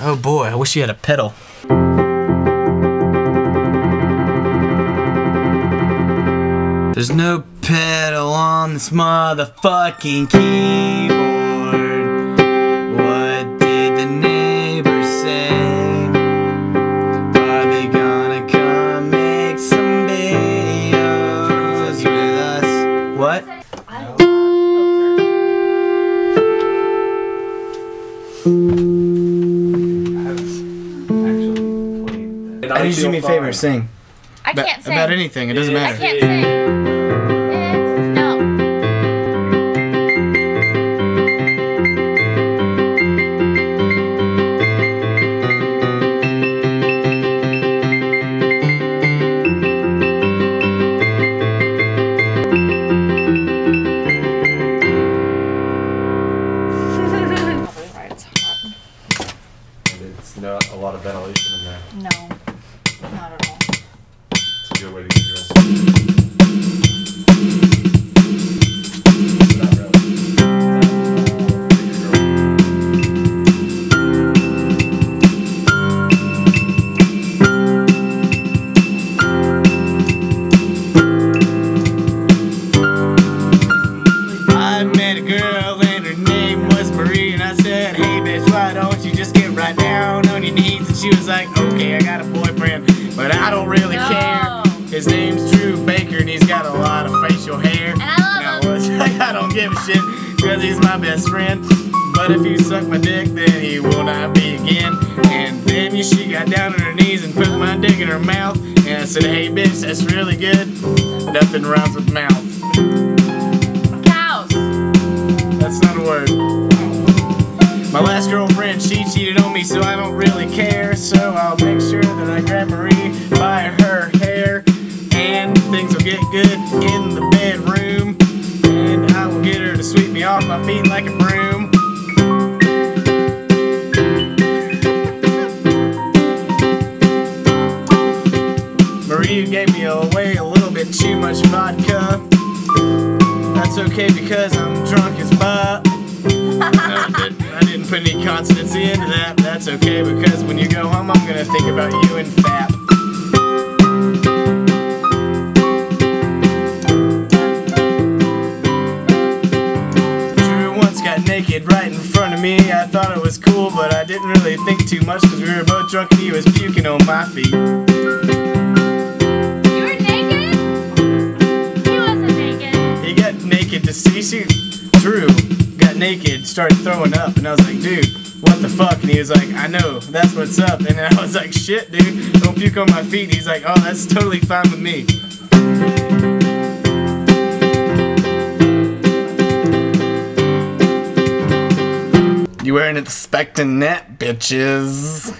Oh boy, I wish you had a pedal. There's no pedal on this motherfucking keyboard. I need you do me a favor, sing. I Ba- can't sing. About anything, it doesn't I matter. can't sing. It's, no. right, it's hot. It's not a lot of ventilation in there. No, not at all. It's a good way to get dressed. Like, okay, I got a boyfriend, but I don't really No. care. His name's Drew Baker and he's got a lot of facial hair. And I love And I was I don't give a shit because he's my best friend. But if you suck my dick, then he will not be again. And then she got down on her knees and put my dick in her mouth. And I said, hey bitch, that's really good. Nothing rhymes with mouth. My last girlfriend, she cheated on me, so I don't really care. So I'll make sure that I grab Marie by her hair, and things will get good in the bedroom. And I will get her to sweep me off my feet like a broom. Marie gave me away a little bit too much vodka. That's okay because I'm drunk as fuck. put any consonants into that, but that's okay because when you go home, I'm gonna think about you and Fap. Drew once got naked right in front of me. I thought it was cool, but I didn't really think too much because we were both drunk and he was puking on my feet. Naked, started throwing up, and I was like, dude, what the fuck? And he was like, I know, that's what's up. And I was like, shit, dude, don't puke on my feet. And he's like, oh, that's totally fine with me. You weren't expecting that, bitches.